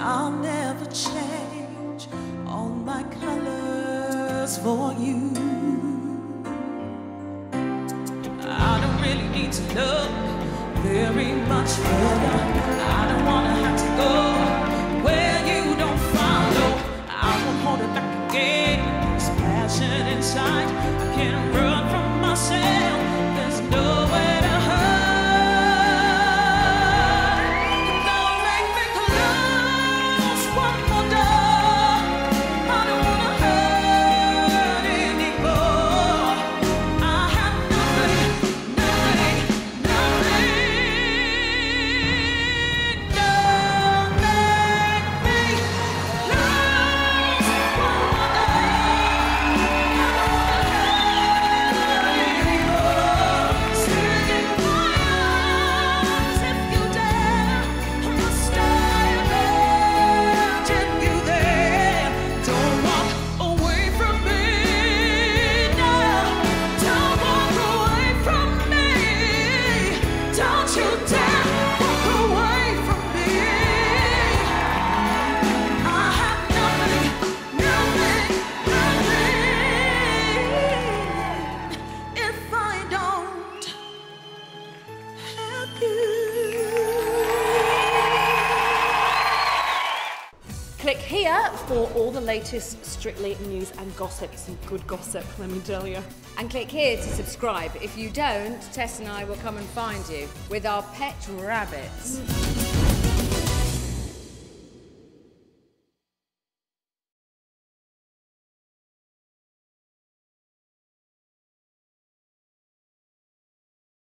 never change all my colors for you. I don't really need to look very much further. I don't wanna have to go where you don't follow. I won't hold it back again. This passion inside, Click here for all the latest Strictly news and gossip. Some good gossip, let me tell you. And click here to subscribe. If you don't, Tess and I will come and find you with our pet rabbits.